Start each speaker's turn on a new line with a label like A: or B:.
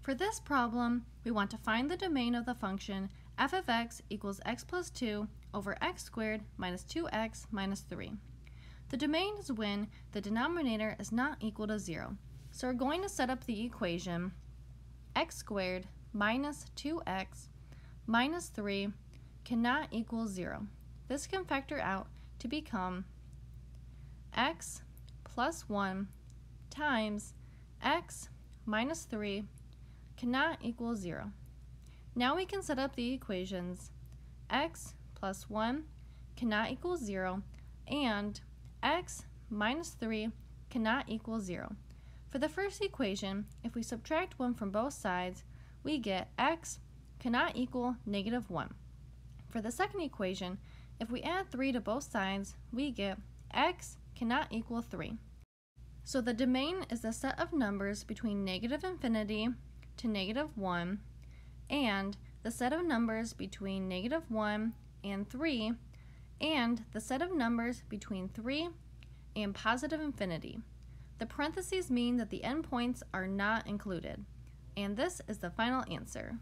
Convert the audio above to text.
A: For this problem, we want to find the domain of the function f of x equals x plus 2 over x squared minus 2x minus 3. The domain is when the denominator is not equal to 0. So we're going to set up the equation x squared minus 2x minus 3 cannot equal 0. This can factor out to become x plus 1 times x minus 3 cannot equal 0. Now we can set up the equations x plus 1 cannot equal 0 and x minus 3 cannot equal 0. For the first equation, if we subtract 1 from both sides, we get x cannot equal negative 1. For the second equation, if we add 3 to both sides, we get x cannot equal 3. So the domain is the set of numbers between negative infinity to negative 1 and the set of numbers between negative 1 and 3 and the set of numbers between 3 and positive infinity. The parentheses mean that the endpoints are not included. And this is the final answer.